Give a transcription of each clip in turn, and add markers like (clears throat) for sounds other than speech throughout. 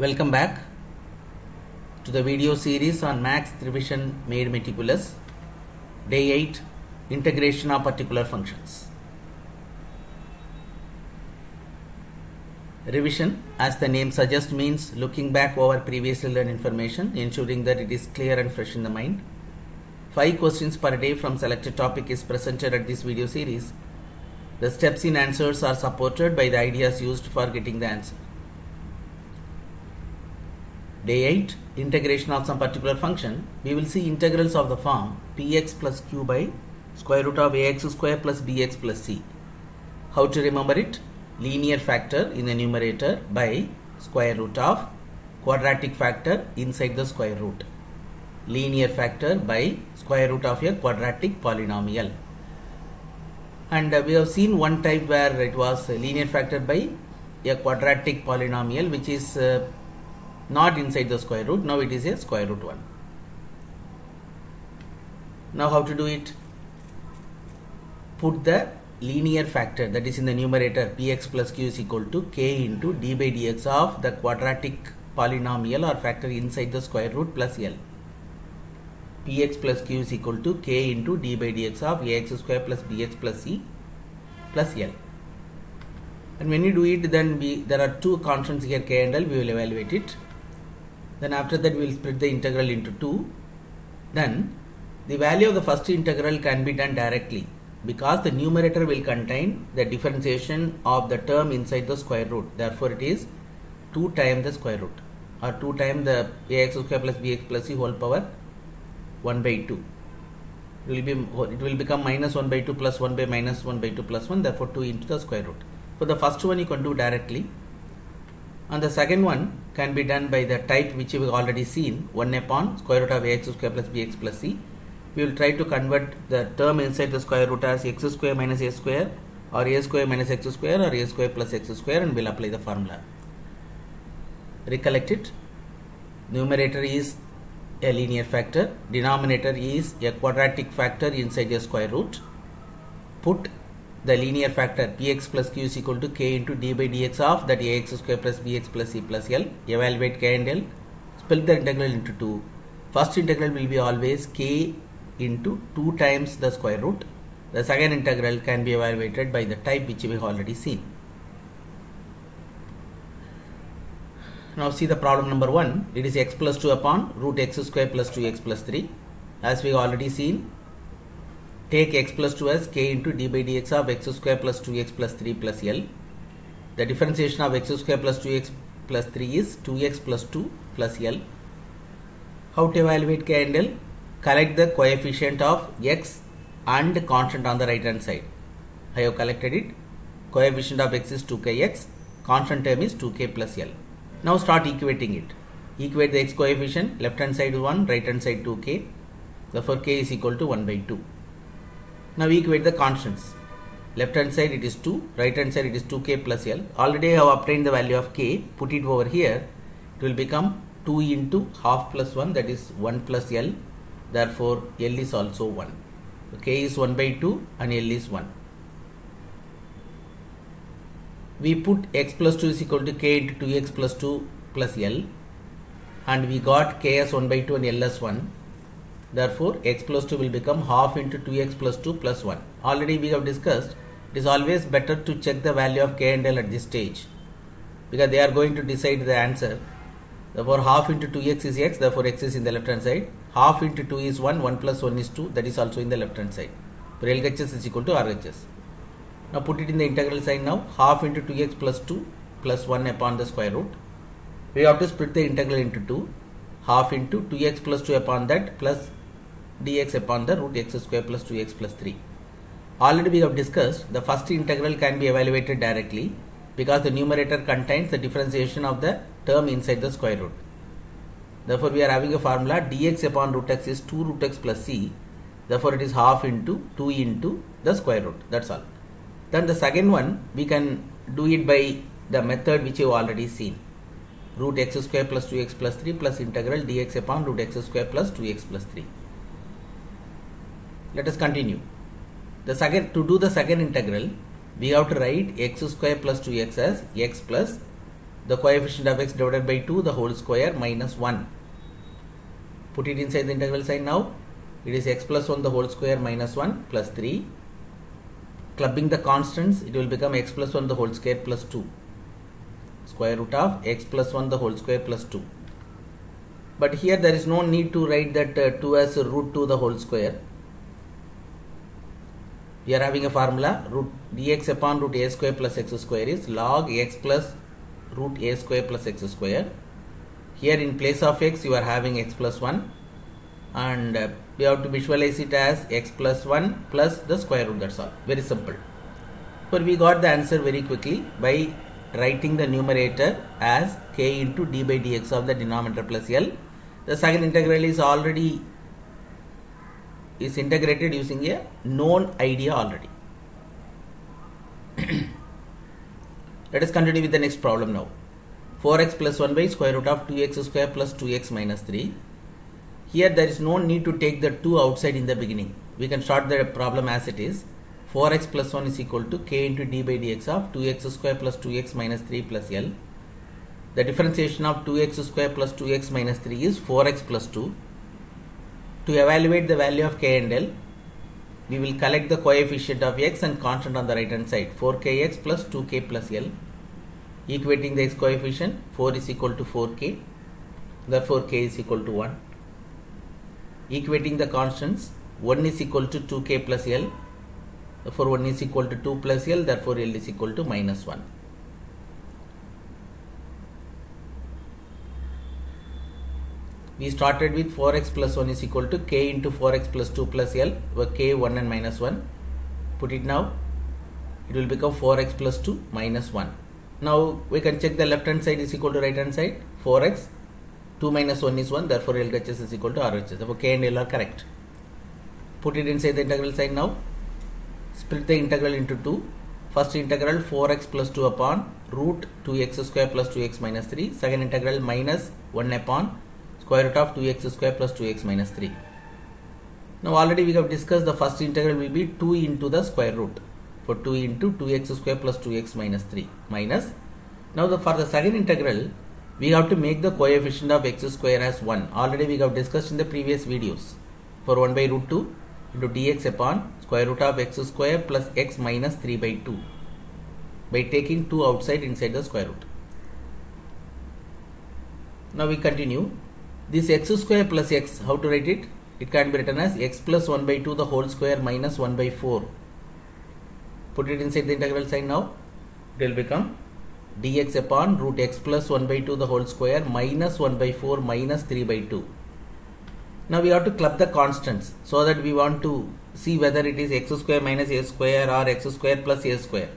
Welcome back to the video series on Math Revision Made Meticulous, Day 8 Integration of Particular Functions. Revision, as the name suggests, means looking back over previously learned information, ensuring that it is clear and fresh in the mind. Five questions per day from selected topic is presented at this video series. The steps in answers are supported by the ideas used for getting the answer. Day 8 Integration of some particular function. We will see integrals of the form px plus q by square root of ax square plus bx plus c. How to remember it? Linear factor in the numerator by square root of quadratic factor inside the square root. Linear factor by square root of a quadratic polynomial. And uh, we have seen one type where it was linear factor by a quadratic polynomial which is uh, not inside the square root. Now it is a square root 1 now how to do it? Put the linear factor that is in the numerator px plus q is equal to k into d by dx of the quadratic polynomial or factor inside the square root plus l. px plus q is equal to k into d by dx of ax square plus bx plus c plus l. And when you do it then we there are two constants here k and l. We will evaluate it then after that we will split the integral into two. Then the value of the first integral can be done directly because the numerator will contain the differentiation of the term inside the square root. Therefore it is 2 times the square root or 2 times the ax square plus bx plus c whole power 1 by 2 it will be it will become minus 1 by 2 plus 1 by minus 1 by 2 plus 1 therefore 2 into the square root. For the first one you can do directly. And the second one can be done by the type which we have already seen 1 upon square root of ax square plus bx plus c. We will try to convert the term inside the square root as x square minus a square or a square minus x square or a square plus x square and we will apply the formula. Recollect it. Numerator is a linear factor. Denominator is a quadratic factor inside a square root. Put the linear factor px plus q is equal to k into d by dx of that ax square plus bx plus c plus l. Evaluate k and l. Split the integral into 2. First integral will be always k into 2 times the square root. The second integral can be evaluated by the type which we have already seen. Now see the problem number 1. It is x plus 2 upon root x square plus 2x plus 3. As we have already seen, take x plus 2 as k into d by dx of x square plus 2x plus 3 plus l. The differentiation of x square plus 2x plus 3 is 2x plus 2 plus l. How to evaluate k and l? Collect the coefficient of x and constant on the right hand side. I have collected it. Coefficient of x is 2kx, constant term is 2k plus l. Now start equating it. Equate the x coefficient, left hand side is 1, right hand side 2k. Therefore k is equal to 1 by 2. Now we equate the constants. Left hand side it is 2, right hand side it is 2k plus L. Already I have obtained the value of k, put it over here. It will become 2 into half plus 1 that is 1 plus L. Therefore L is also 1. So k is 1 by 2 and L is 1. We put x plus 2 is equal to k into 2x plus 2 plus L and we got k as 1 by 2 and L as 1 Therefore, x plus 2 will become half into 2x plus 2 plus 1. Already we have discussed, it is always better to check the value of k and l at this stage because they are going to decide the answer. Therefore, half into 2x is x, therefore x is in the left hand side. Half into 2 is 1, 1 plus 1 is 2, that is also in the left hand side. So, LHS is equal to RHS. Now, put it in the integral sign now, half into 2x plus 2 plus 1 upon the square root. We have to split the integral into 2, half into 2x plus 2 upon that plus dx upon the root x square plus 2x plus 3. Already we have discussed the first integral can be evaluated directly because the numerator contains the differentiation of the term inside the square root. Therefore, we are having a formula dx upon root x is 2 root x plus c. Therefore, it is half into 2 into the square root. That's all. Then the second one we can do it by the method which you have already seen. Root x square plus 2x plus 3 plus integral dx upon root x square plus 2x plus 3 let us continue. The second to do the second integral we have to write x square plus 2x as x plus the coefficient of x divided by 2 the whole square minus 1 put it inside the integral sign now. It is x plus 1 the whole square minus 1 plus 3 clubbing the constants it will become x plus 1 the whole square plus 2 square root of x plus 1 the whole square plus 2 but here there is no need to write that uh, 2 as root 2 the whole square we are having a formula root dx upon root a square plus x square is log x plus root a square plus x square. Here in place of x you are having x plus 1 and uh, we have to visualize it as x plus 1 plus the square root that's all. Very simple. So we got the answer very quickly by writing the numerator as k into d by dx of the denominator plus l. The second integral is already is integrated using a known idea already. (clears throat) Let us continue with the next problem now. 4x plus 1 by square root of 2x square plus 2x minus 3 here there is no need to take the 2 outside in the beginning. We can start the problem as it is. 4x plus 1 is equal to k into d by dx of 2x square plus 2x minus 3 plus l. The differentiation of 2x square plus 2x minus 3 is 4x plus 2 to evaluate the value of k and l we will collect the coefficient of x and constant on the right hand side 4kx plus 2k plus l equating the x coefficient 4 is equal to 4k therefore k is equal to 1 equating the constants 1 is equal to 2k plus l therefore 1 is equal to 2 plus l therefore l is equal to minus 1 we started with 4x plus 1 is equal to k into 4x plus 2 plus l where k 1 and minus 1 put it now. It will become 4x plus 2 minus 1 now we can check the left hand side is equal to right hand side. 4x 2 minus 1 is 1 therefore LHS is equal to RHS therefore k and l are correct. Put it inside the integral sign now. Split the integral into 2 first integral 4x plus 2 upon root 2x square plus 2x minus 3 second integral minus 1 upon square root of 2x square plus 2x minus 3 now already we have discussed the first integral will be 2 into the square root. For 2 into 2x square plus 2x minus 3 minus. Now the for the second integral we have to make the coefficient of x square as 1 already we have discussed in the previous videos. For 1 by root 2 into dx upon square root of x square plus x minus 3 by 2 by taking 2 outside inside the square root. Now we continue. This x square plus x, how to write it? It can be written as x plus 1 by 2 the whole square minus 1 by 4. Put it inside the integral sign now. It will become dx upon root x plus 1 by 2 the whole square minus 1 by 4 minus 3 by 2. Now we have to club the constants so that we want to see whether it is x square minus a square or x square plus a square.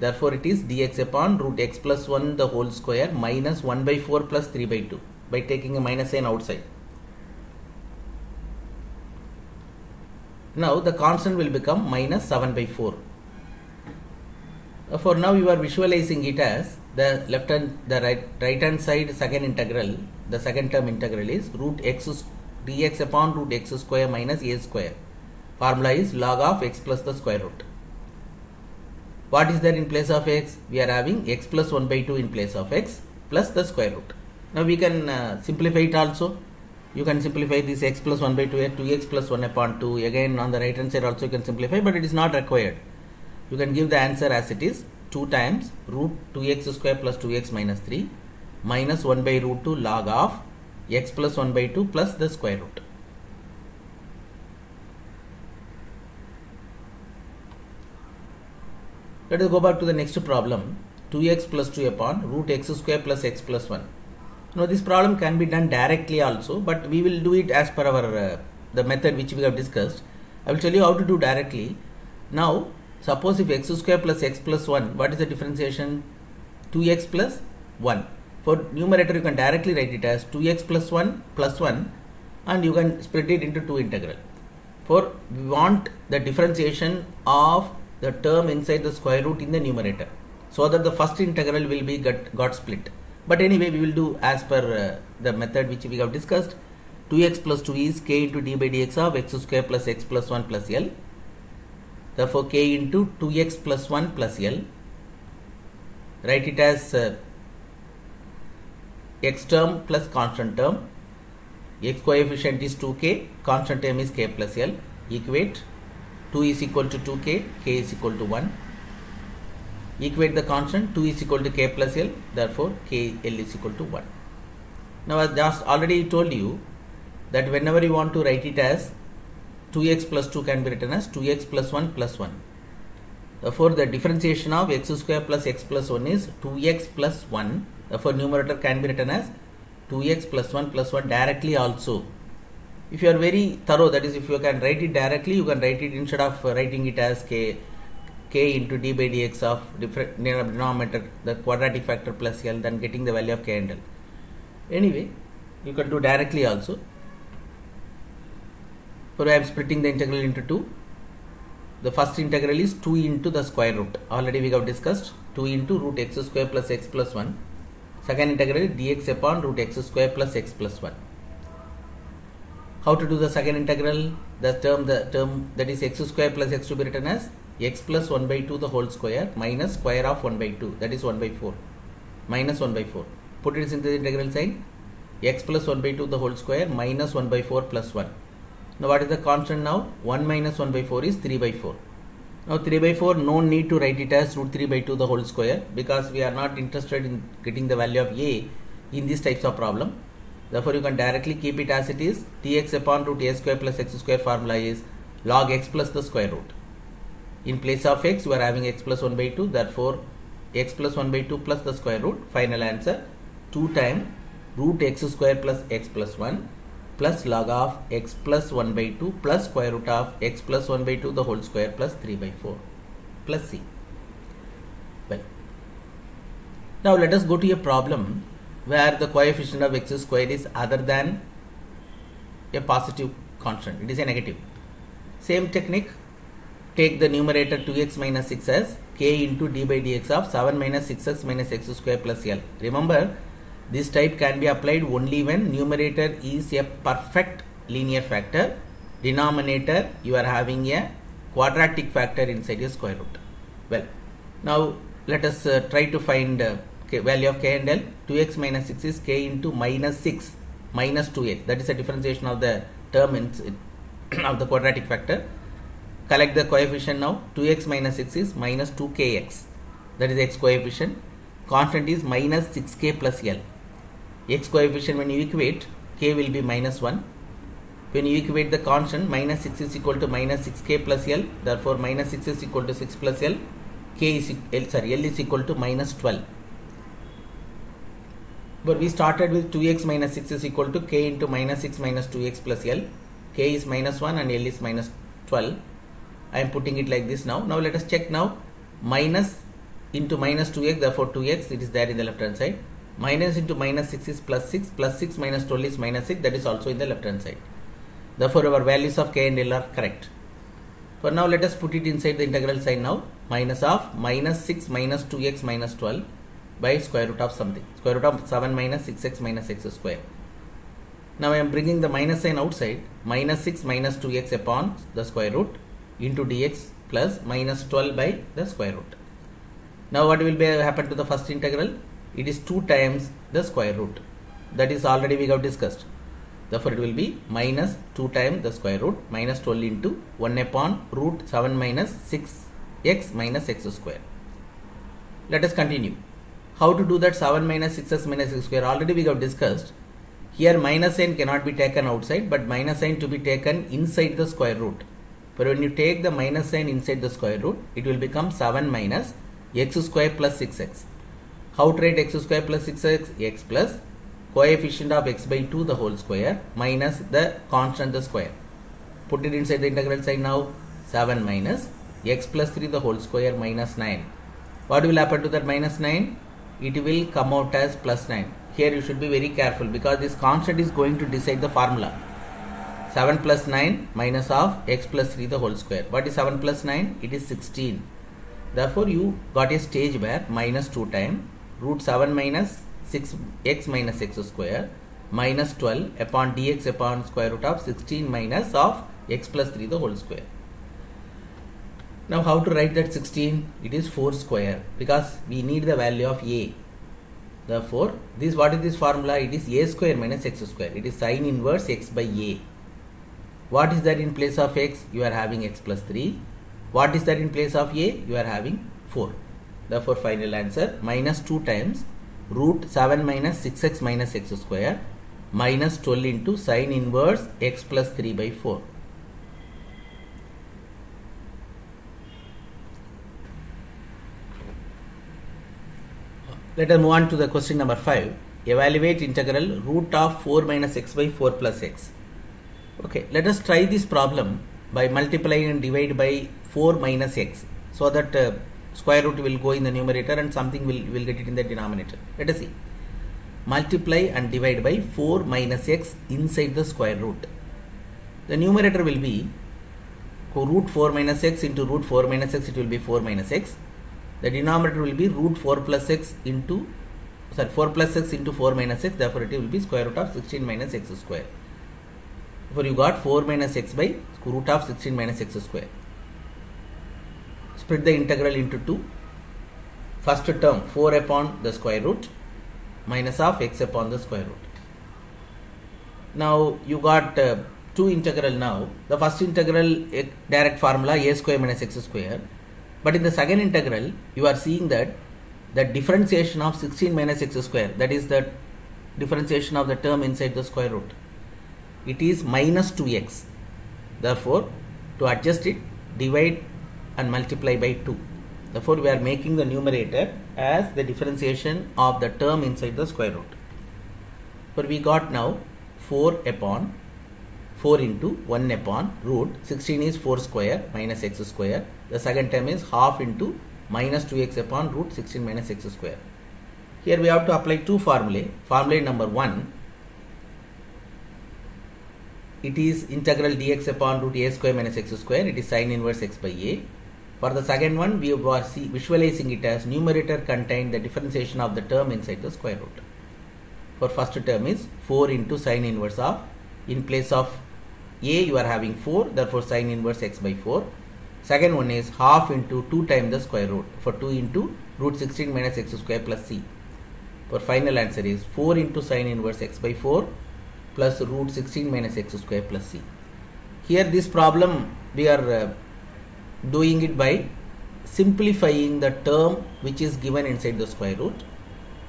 Therefore it is dx upon root x plus 1 the whole square minus 1 by 4 plus 3 by 2 by taking a minus sign outside. Now the constant will become minus 7 by 4. For now you are visualizing it as the left hand the right right hand side second integral the second term integral is root x dx upon root x square minus a square formula is log of x plus the square root what is there in place of x we are having x plus 1 by 2 in place of x plus the square root now we can uh, simplify it also you can simplify this x plus 1 by 2 at 2x plus 1 upon 2 again on the right hand side also you can simplify but it is not required you can give the answer as it is 2 times root 2x square plus 2x minus 3 minus 1 by root 2 log of x plus 1 by 2 plus the square root. Let us go back to the next problem 2x plus 2 upon root x square plus x plus 1. Now this problem can be done directly also but we will do it as per our uh, the method which we have discussed. I will tell you how to do directly. Now suppose if x square plus x plus 1 what is the differentiation 2x plus 1 for numerator you can directly write it as 2x plus 1 plus 1 and you can split it into 2 integral for we want the differentiation of the term inside the square root in the numerator so that the first integral will be got, got split but anyway we will do as per uh, the method which we have discussed 2x plus 2 is k into d by dx of x square plus x plus 1 plus l therefore k into 2x plus 1 plus l write it as uh, x term plus constant term. x coefficient is 2k, constant term is k plus l. Equate 2 is equal to 2k, k is equal to 1. Equate the constant 2 is equal to k plus l, therefore k l is equal to 1. Now I just already told you that whenever you want to write it as 2x plus 2 can be written as 2x plus 1 plus 1. Therefore, the differentiation of x square plus x plus 1 is 2x plus 1. Therefore, numerator can be written as 2x plus 1 plus 1 directly also. If you are very thorough, that is, if you can write it directly, you can write it instead of writing it as k, k into d by dx of different denominator, the quadratic factor plus l, then getting the value of k and l. Anyway, you can do directly also. For I am splitting the integral into two. The first integral is 2 into the square root. Already we have discussed 2 into root x square plus x plus 1. Second integral is dx upon root x square plus x plus 1. How to do the second integral? The term the term that is x square plus x to be written as x plus 1 by 2 the whole square minus square of 1 by 2 that is 1 by 4 minus 1 by 4. Put it into the integral sign x plus 1 by 2 the whole square minus 1 by 4 plus 1. Now what is the constant now? 1 minus 1 by 4 is 3 by 4. Now 3 by 4 no need to write it as root 3 by 2 the whole square because we are not interested in getting the value of a in these types of problem. Therefore you can directly keep it as it is dx upon root a square plus x square formula is log x plus the square root. In place of x we are having x plus 1 by 2 therefore x plus 1 by 2 plus the square root final answer 2 times root x square plus x plus 1 plus log of x plus 1 by 2 plus square root of x plus 1 by 2 the whole square plus 3 by 4 plus c. Well, now let us go to a problem where the coefficient of x square is other than a positive constant. It is a negative. Same technique. Take the numerator 2x minus 6 as k into d by dx of 7 minus 6x minus x square plus l. Remember, this type can be applied only when numerator is a perfect linear factor. Denominator you are having a quadratic factor inside a square root. Well, now let us uh, try to find uh, k, value of k and l. 2x minus 6 is k into minus 6 minus 2x. That is the differentiation of the term in, (coughs) of the quadratic factor. Collect the coefficient now. 2x minus 6 is minus 2kx. That is x coefficient. Constant is minus 6k plus l. X coefficient when you equate k will be minus 1 when you equate the constant minus 6 is equal to minus 6k plus l. Therefore minus 6 is equal to 6 plus l. K is l sorry l is equal to minus 12 but we started with 2x minus 6 is equal to k into minus 6 minus 2x plus l. K is minus 1 and l is minus 12 I am putting it like this now. Now let us check now. Minus into minus 2x therefore 2x it is there in the left hand side. Minus into minus 6 is plus 6 plus 6 minus 12 is minus 6 that is also in the left hand side. Therefore our values of k and l are correct. For now let us put it inside the integral sign now. Minus of minus 6 minus 2x minus 12 by square root of something. Square root of 7 minus 6x minus x square. Now I am bringing the minus sign outside. Minus 6 minus 2x upon the square root into dx plus minus 12 by the square root. Now what will be happen to the first integral? It is 2 times the square root. That is already we have discussed. Therefore it will be minus 2 times the square root minus 12 into 1 upon root 7 minus 6x minus x square. Let us continue. How to do that 7 minus 6x minus x square? Already we have discussed. Here minus sign cannot be taken outside but minus sign to be taken inside the square root but when you take the minus sign inside the square root it will become 7 minus x square plus 6x how to write x square plus 6x? x plus coefficient of x by 2 the whole square minus the constant the square. Put it inside the integral sign now. 7 minus x plus 3 the whole square minus 9. What will happen to that minus 9? It will come out as plus 9. Here you should be very careful because this constant is going to decide the formula. 7 plus 9 minus of x plus 3 the whole square. What is 7 plus 9? It is 16. Therefore, you got a stage where minus 2 time root 7 minus 6x minus x square minus 12 upon dx upon square root of 16 minus of x plus 3 the whole square. Now how to write that 16? It is 4 square because we need the value of a. Therefore, this what is this formula? It is a square minus x square. It is sine inverse x by a. What is that in place of x? You are having x plus 3. What is that in place of a? You are having 4. Therefore, final answer minus 2 times root 7 minus 6x minus x square minus 12 into sine inverse x plus 3 by 4. Let us move on to the question number 5. Evaluate integral root of 4 minus x by 4 plus x. Okay, let us try this problem by multiplying and divide by 4 minus x so that uh, square root will go in the numerator and something will, will get it in the denominator. Let us see. Multiply and divide by 4 minus x inside the square root. The numerator will be root 4 minus x into root 4 minus x it will be 4 minus x. The denominator will be root 4 plus x into sorry 4 plus x into 4 minus x therefore it will be square root of 16 minus x square. Therefore you got 4 minus x by square root of 16 minus x square. Split the integral into 2 first term 4 upon the square root minus of x upon the square root. Now you got uh, two integral now. The first integral direct formula a square minus x square. But in the second integral you are seeing that the differentiation of 16 minus x square that is the differentiation of the term inside the square root it is minus 2x therefore to adjust it divide and multiply by 2. Therefore, we are making the numerator as the differentiation of the term inside the square root. For we got now 4 upon 4 into 1 upon root 16 is 4 square minus x square. The second term is half into minus 2x upon root 16 minus x square. Here we have to apply two formulae. Formula number 1 it is integral dx upon root a square minus x square. It is sine inverse x by a. For the second one, we are see, visualizing it as numerator contain the differentiation of the term inside the square root. For first term is 4 into sine inverse of, in place of a you are having 4, therefore sine inverse x by 4. Second one is half into 2 times the square root, for 2 into root 16 minus x square plus c. For final answer is 4 into sine inverse x by 4 plus root 16 minus x square plus c. Here this problem we are uh, doing it by simplifying the term which is given inside the square root.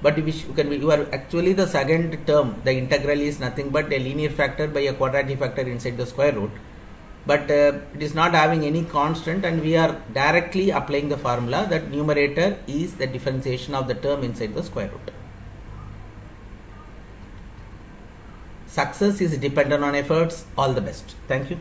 But you can you are actually the second term. The integral is nothing but a linear factor by a quadratic factor inside the square root. But uh, it is not having any constant and we are directly applying the formula that numerator is the differentiation of the term inside the square root success is dependent on efforts. All the best. Thank you